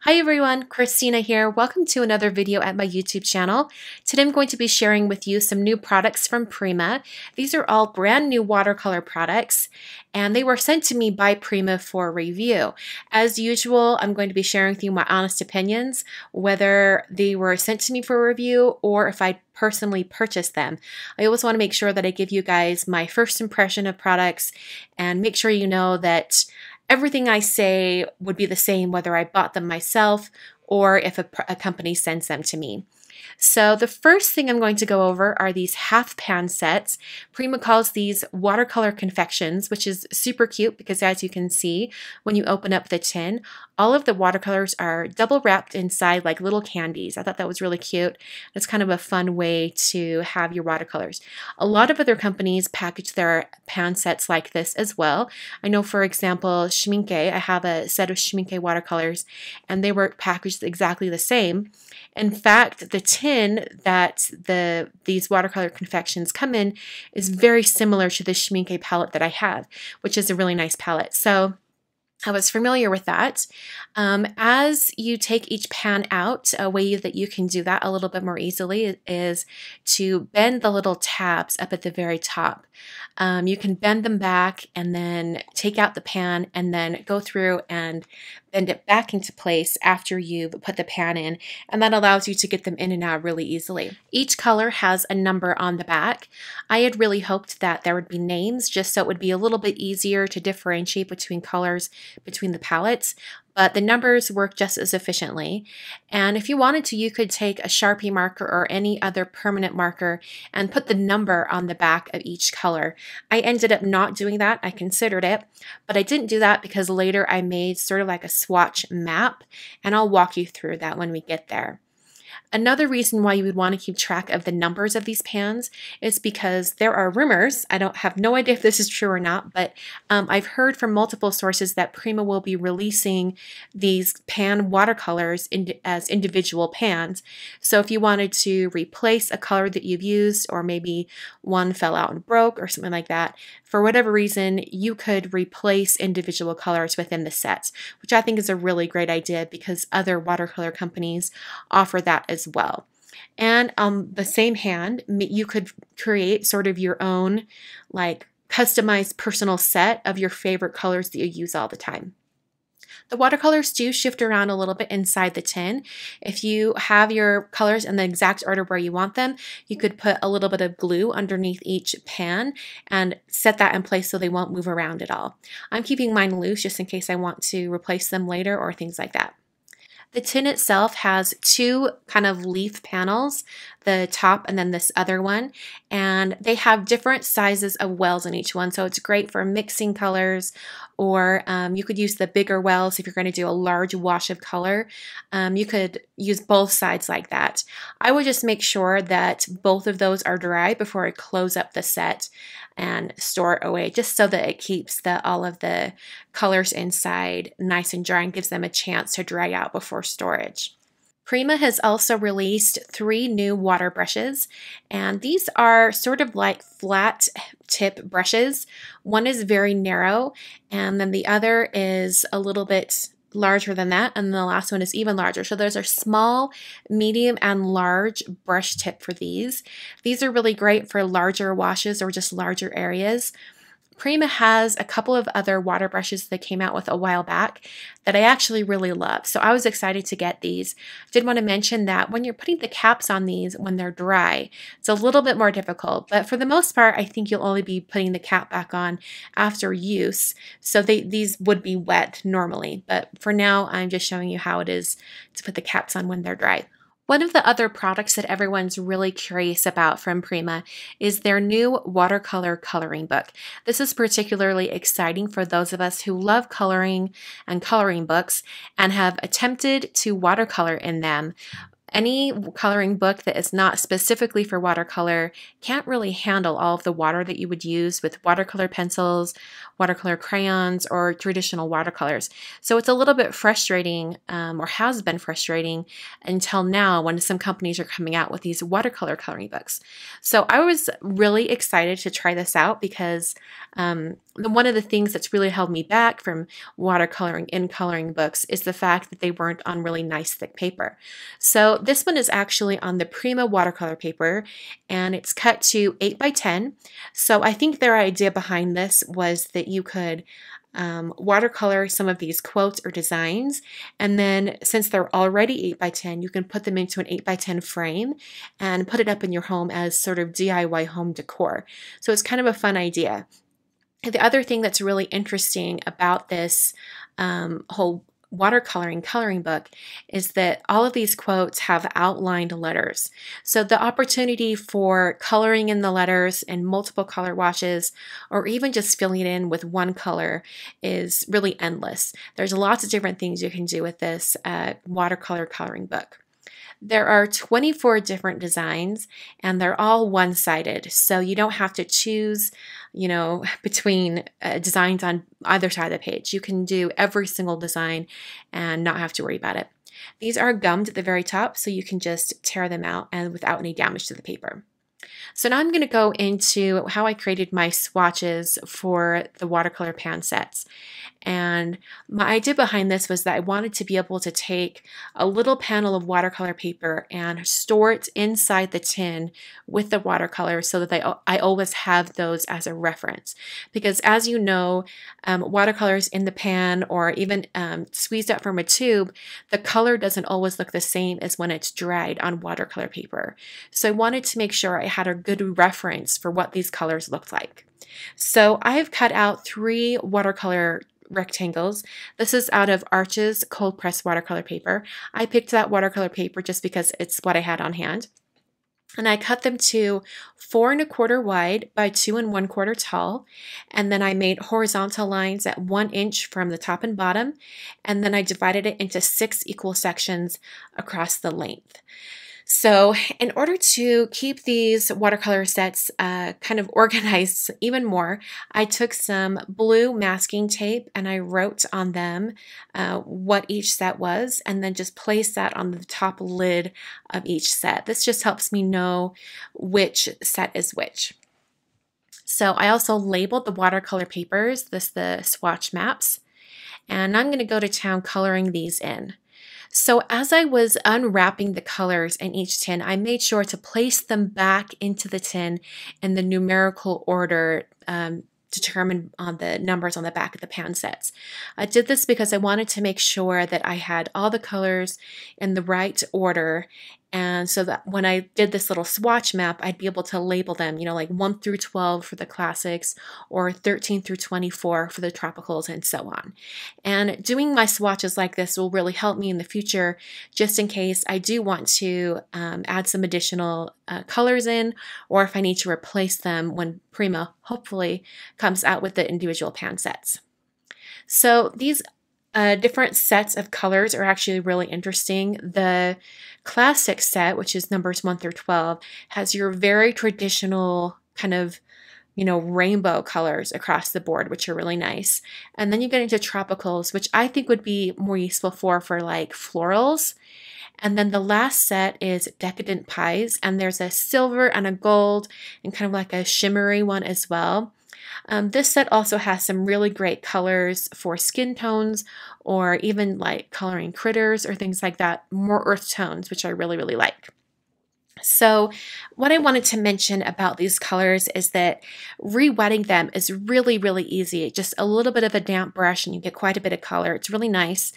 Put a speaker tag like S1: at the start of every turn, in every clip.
S1: Hi everyone, Kristina here. Welcome to another video at my YouTube channel. Today I'm going to be sharing with you some new products from Prima. These are all brand new watercolor products and they were sent to me by Prima for review. As usual, I'm going to be sharing with you my honest opinions, whether they were sent to me for review or if I personally purchased them. I always want to make sure that I give you guys my first impression of products and make sure you know that everything I say would be the same whether I bought them myself or if a, a, company sends them to me. So the first thing I'm going to go over are these half pan sets. Prima calls these watercolor confections, which is super cute because as you can see, when you open up the tin, all of the watercolors are double wrapped inside like little candies. I thought that was really cute. It's kind of a fun way to have your watercolors. A lot of other companies package their pan sets like this as well. I know, for example, Schmincke, I have a set of Schmincke watercolors and they were packaged exactly the same. In fact, the tin that the these watercolor confections come in is very similar to the Schmincke palette that I have, which is a really nice palette. So I was familiar with that. Um, as you take each pan out, a way that you can do that a little bit more easily is to bend the little tabs up at the very top. Um, you can bend them back and then take out the pan and then go through and bend it back into place after you've put the pan in and that allows you to get them in and out really easily. Each color has a number on the back. I had really hoped that there would be names just so it would be a little bit easier to differentiate between colors between the palettes but the numbers work just as efficiently. And if you wanted to, you could take a Sharpie marker or any other permanent marker and put the number on the back of each color. I ended up not doing that. I considered it, but I didn't do that because later I made sort of like a swatch map, and I'll walk you through that when we get there. Another reason why you would want to keep track of the numbers of these pans is because there are rumors, I don't have no idea if this is true or not, but um, I've heard from multiple sources that Prima will be releasing these pan watercolors in, as individual pans. So if you wanted to replace a color that you've used, or maybe one fell out and broke or something like that, for whatever reason, you could replace individual colors within the sets, which I think is a really great idea because other watercolor companies offer that as well. And on the same hand, you could create sort of your own like customized personal set of your favorite colors that you use all the time. The watercolors do shift around a little bit inside the tin. If you have your colors in the exact order where you want them, you could put a little bit of glue underneath each pan and set that in place so they won't move around at all. I'm keeping mine loose just in case I want to replace them later or things like that. The tin itself has two kind of leaf panels, the top and then this other one, and they have different sizes of wells in each one. So it's great for mixing colors, or um, you could use the bigger wells if you're going to do a large wash of color. Um, you could use both sides like that. I would just make sure that both of those are dry before I close up the set and store it away just so that it keeps the all of the colors inside nice and dry and gives them a chance to dry out before storage. Prima has also released three new water brushes, and these are sort of like flat tip brushes. One is very narrow, and then the other is a little bit larger than that, and the last one is even larger. So those are small, medium, and large brush tip for these. These are really great for larger washes or just larger areas. Prima has a couple of other water brushes that came out with a while back that I actually really love. So I was excited to get these. Did want to mention that when you're putting the caps on these when they're dry, it's a little bit more difficult, but for the most part, I think you'll only be putting the cap back on after use. So they, these would be wet normally, but for now, I'm just showing you how it is to put the caps on when they're dry. One of the other products that everyone's really curious about from Prima is their new watercolor coloring book. This is particularly exciting for those of us who love coloring and coloring books and have attempted to watercolor in them, any coloring book that is not specifically for watercolor can't really handle all of the water that you would use with watercolor pencils watercolor crayons or traditional watercolors. So it's a little bit frustrating, um, or has been frustrating until now when some companies are coming out with these watercolor coloring books. So I was really excited to try this out because um, one of the things that's really held me back from watercoloring in coloring books is the fact that they weren't on really nice thick paper. So this one is actually on the Prima watercolor paper and it's cut to 8 by 10. So I think their idea behind this was that you could um, watercolor some of these quotes or designs. And then since they're already 8 by 10, you can put them into an 8 by 10 frame and put it up in your home as sort of DIY home decor. So it's kind of a fun idea. The other thing that's really interesting about this um, whole watercoloring coloring book is that all of these quotes have outlined letters. So the opportunity for coloring in the letters in multiple color washes or even just filling in with one color is really endless. There's lots of different things you can do with this uh, watercolor coloring book. There are 24 different designs and they're all one-sided. So you don't have to choose, you know, between uh, designs on either side of the page. You can do every single design and not have to worry about it. These are gummed at the very top so you can just tear them out and without any damage to the paper. So now I'm going to go into how I created my swatches for the watercolor pan sets. And my idea behind this was that I wanted to be able to take a little panel of watercolor paper and store it inside the tin with the watercolor so that I, I always have those as a reference. Because as you know, um, watercolors in the pan or even um, squeezed out from a tube, the color doesn't always look the same as when it's dried on watercolor paper. So I wanted to make sure I had a good reference for what these colors looked like. So I have cut out three watercolor rectangles. This is out of Arches cold press watercolor paper. I picked that watercolor paper just because it's what I had on hand. And I cut them to four and a quarter wide by two and one quarter tall. And then I made horizontal lines at one inch from the top and bottom. And then I divided it into six equal sections across the length. So in order to keep these watercolor sets uh, kind of organized even more, I took some blue masking tape and I wrote on them uh, what each set was and then just placed that on the top lid of each set. This just helps me know which set is which. So I also labeled the watercolor papers, this the swatch maps, and I'm going to go to town coloring these in. So as I was unwrapping the colors in each tin, I made sure to place them back into the tin in the numerical order um, determined on the numbers on the back of the pan sets. I did this because I wanted to make sure that I had all the colors in the right order and so that when I did this little swatch map, I'd be able to label them, you know, like 1 through 12 for the classics or 13 through 24 for the tropicals and so on. And doing my swatches like this will really help me in the future, just in case I do want to um, add some additional uh, colors in or if I need to replace them when Prima hopefully comes out with the individual pan sets. So these uh, different sets of colors are actually really interesting. The classic set, which is numbers 1 through 12, has your very traditional kind of you know, rainbow colors across the board, which are really nice. And then you get into tropicals, which I think would be more useful for for like florals. And then the last set is Decadent Pies, and there's a silver and a gold and kind of like a shimmery one as well. Um, this set also has some really great colors for skin tones or even like coloring critters or things like that, more earth tones, which I really, really like. So what I wanted to mention about these colors is that re-wetting them is really, really easy. Just a little bit of a damp brush and you get quite a bit of color. It's really nice.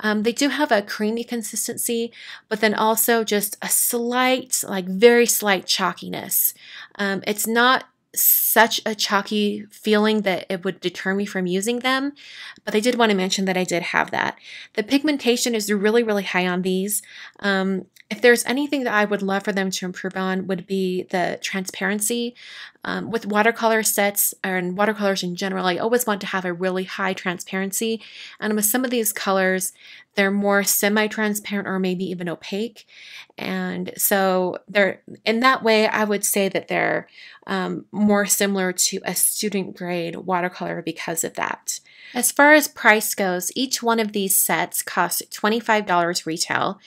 S1: Um, they do have a creamy consistency, but then also just a slight, like very slight chalkiness. Um, it's not such a chalky feeling that it would deter me from using them, but I did want to mention that I did have that. The pigmentation is really, really high on these. Um, if there's anything that I would love for them to improve on would be the transparency. Um, with watercolor sets and watercolors in general, I always want to have a really high transparency. And with some of these colors, they're more semi-transparent or maybe even opaque. And so they're in that way, I would say that they're um, more similar to a student grade watercolor because of that. As far as price goes, each one of these sets costs $25 retail,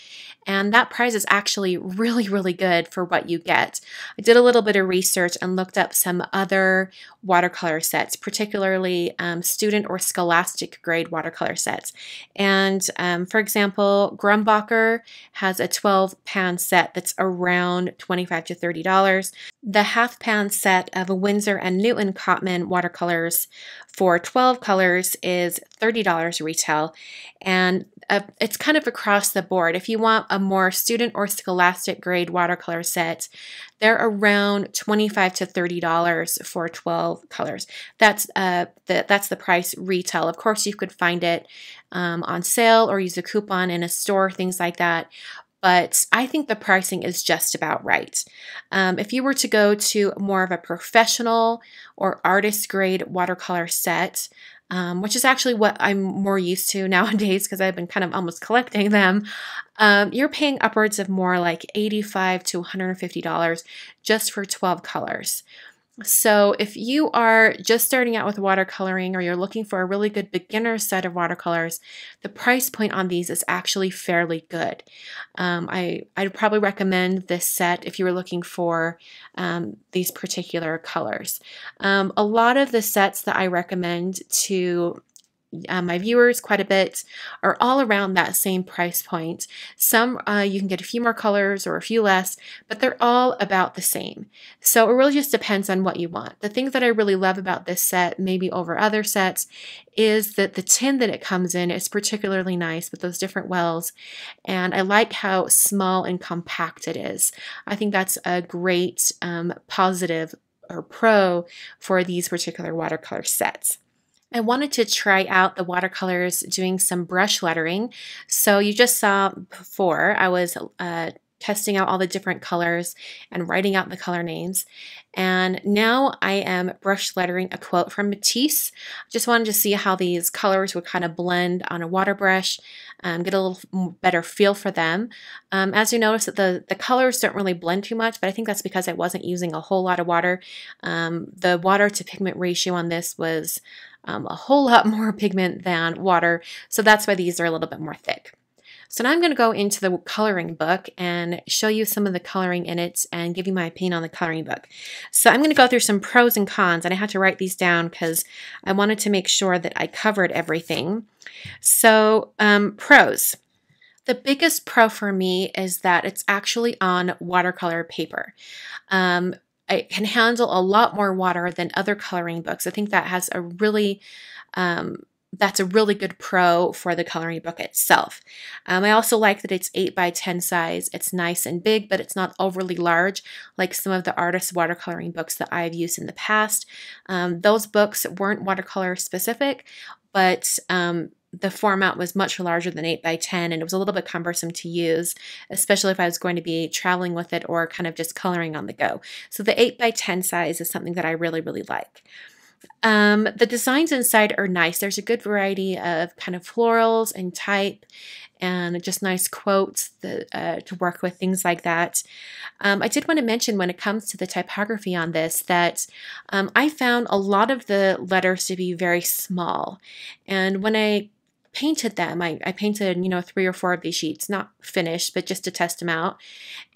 S1: and that price is actually really, really good for what you get. I did a little bit of research and looked up some other watercolor sets, particularly um, student or scholastic grade watercolor sets. And um, for example, Grumbacher has a 12 pan set that's around 25 to $30. The half pan set of Winsor and Newton Cotman watercolors for 12 colors is $30 retail. And uh, it's kind of across the board. If you want a more student or scholastic grade watercolor set, they're around 25 to $30 for 12 colors. That's uh, the, that's the price retail. Of course, you could find it um, on sale or use a coupon in a store, things like that but I think the pricing is just about right. Um, if you were to go to more of a professional or artist grade watercolor set, um, which is actually what I'm more used to nowadays because I've been kind of almost collecting them, um, you're paying upwards of more like 85 to $150 just for 12 colors. So if you are just starting out with watercoloring or you're looking for a really good beginner set of watercolors, the price point on these is actually fairly good. Um, I, I'd probably recommend this set if you were looking for um, these particular colors. Um, a lot of the sets that I recommend to uh, my viewers quite a bit are all around that same price point. Some uh, you can get a few more colors or a few less, but they're all about the same. So it really just depends on what you want. The thing that I really love about this set, maybe over other sets, is that the tin that it comes in is particularly nice with those different wells. And I like how small and compact it is. I think that's a great um, positive or pro for these particular watercolor sets. I wanted to try out the watercolors doing some brush lettering. So you just saw before I was uh, testing out all the different colors and writing out the color names. And now I am brush lettering a quote from Matisse. Just wanted to see how these colors would kind of blend on a water brush, um, get a little better feel for them. Um, as you notice that the, the colors don't really blend too much, but I think that's because I wasn't using a whole lot of water. Um, the water to pigment ratio on this was um, a whole lot more pigment than water, so that's why these are a little bit more thick. So now I'm going to go into the coloring book and show you some of the coloring in it and give you my opinion on the coloring book. So I'm going to go through some pros and cons, and I had to write these down because I wanted to make sure that I covered everything. So um, pros. The biggest pro for me is that it's actually on watercolor paper. Um, it can handle a lot more water than other coloring books. I think that has a really um, that's a really good pro for the coloring book itself. Um, I also like that it's 8 by 10 size. It's nice and big, but it's not overly large like some of the artist watercoloring books that I've used in the past. Um, those books weren't watercolor specific, but um, the format was much larger than 8 by 10 and it was a little bit cumbersome to use, especially if I was going to be traveling with it or kind of just coloring on the go. So the 8 by 10 size is something that I really, really like. Um, the designs inside are nice. There's a good variety of kind of florals and type and just nice quotes uh, to work with, things like that. Um, I did want to mention when it comes to the typography on this that um, I found a lot of the letters to be very small. And when I painted them. I, I painted, you know, three or four of these sheets, not finished, but just to test them out.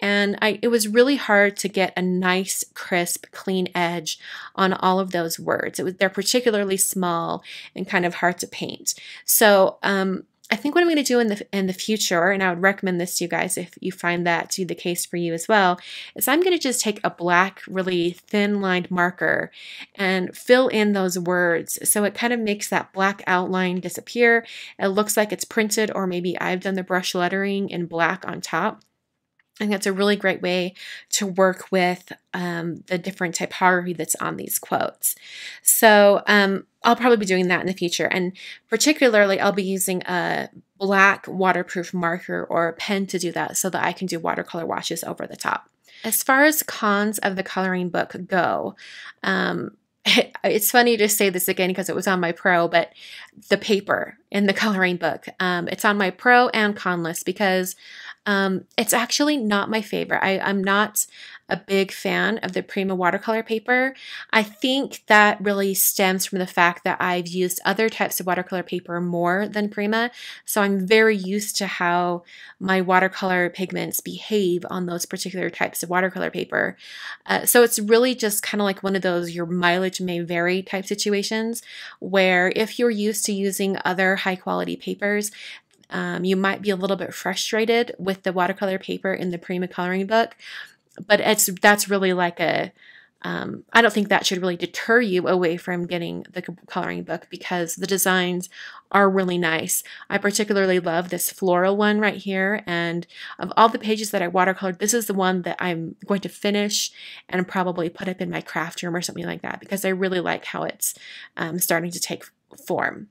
S1: And I, it was really hard to get a nice, crisp, clean edge on all of those words. It was, they're particularly small and kind of hard to paint. So, um, I think what I'm going to do in the in the future, and I would recommend this to you guys if you find that to be the case for you as well, is I'm going to just take a black, really thin lined marker and fill in those words. So it kind of makes that black outline disappear. It looks like it's printed, or maybe I've done the brush lettering in black on top. Think that's a really great way to work with um, the different typography that's on these quotes. So um, I'll probably be doing that in the future. And particularly, I'll be using a black waterproof marker or pen to do that so that I can do watercolor washes over the top. As far as cons of the coloring book go, um, it's funny to say this again because it was on my pro, but the paper in the coloring book, um, it's on my pro and con list because um, it's actually not my favorite. I, I'm not a big fan of the Prima watercolor paper. I think that really stems from the fact that I've used other types of watercolor paper more than Prima. So I'm very used to how my watercolor pigments behave on those particular types of watercolor paper. Uh, so it's really just kind of like one of those your mileage may vary type situations where if you're used to using other high quality papers, um, you might be a little bit frustrated with the watercolor paper in the Prima coloring book, but it's that's really like a um, I don't think that should really deter you away from getting the coloring book because the designs are really nice. I particularly love this floral one right here. And of all the pages that I watercolored, this is the one that I'm going to finish and probably put up in my craft room or something like that because I really like how it's um, starting to take form.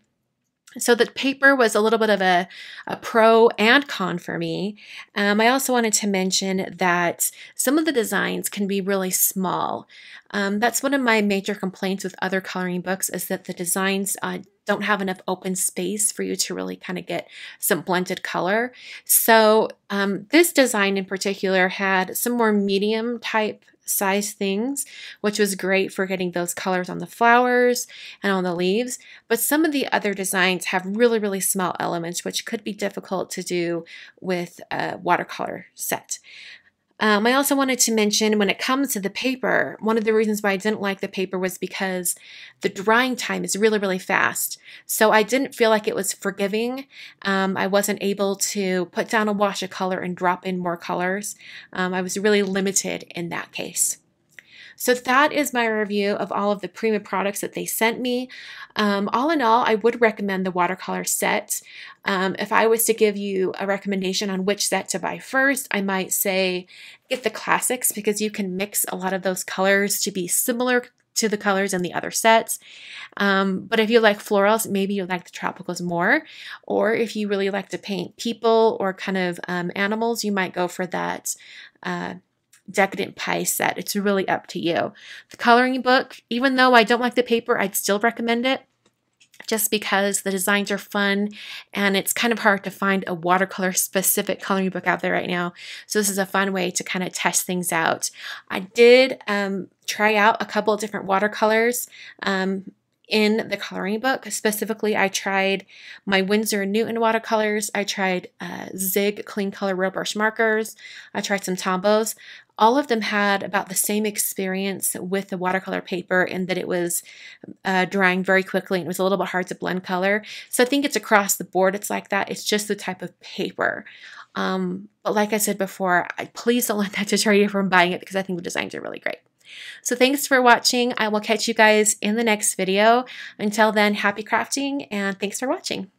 S1: So the paper was a little bit of a, a pro and con for me. Um, I also wanted to mention that some of the designs can be really small. Um, that's one of my major complaints with other coloring books is that the designs uh, don't have enough open space for you to really kind of get some blended color. So um, this design in particular had some more medium type size things, which was great for getting those colors on the flowers and on the leaves. But some of the other designs have really, really small elements, which could be difficult to do with a watercolor set. Um, I also wanted to mention when it comes to the paper, one of the reasons why I didn't like the paper was because the drying time is really, really fast. So I didn't feel like it was forgiving. Um, I wasn't able to put down a wash of color and drop in more colors. Um, I was really limited in that case. So that is my review of all of the Prima products that they sent me. Um, all in all, I would recommend the watercolor set. Um, if I was to give you a recommendation on which set to buy first, I might say get the classics because you can mix a lot of those colors to be similar to the colors in the other sets. Um, but if you like florals, maybe you like the tropicals more. Or if you really like to paint people or kind of um, animals, you might go for that uh, decadent pie set. It's really up to you. The coloring book, even though I don't like the paper, I'd still recommend it just because the designs are fun and it's kind of hard to find a watercolor specific coloring book out there right now. So this is a fun way to kind of test things out. I did um, try out a couple of different watercolors. Um, in the coloring book. Specifically, I tried my Winsor & Newton watercolors. I tried uh, Zig Clean Color Real Brush markers. I tried some Tombows all of them had about the same experience with the watercolor paper in that it was uh, drying very quickly and it was a little bit hard to blend color. So I think it's across the board, it's like that. It's just the type of paper. Um, but like I said before, I, please don't let that deter you from buying it because I think the designs are really great. So thanks for watching. I will catch you guys in the next video. Until then, happy crafting and thanks for watching.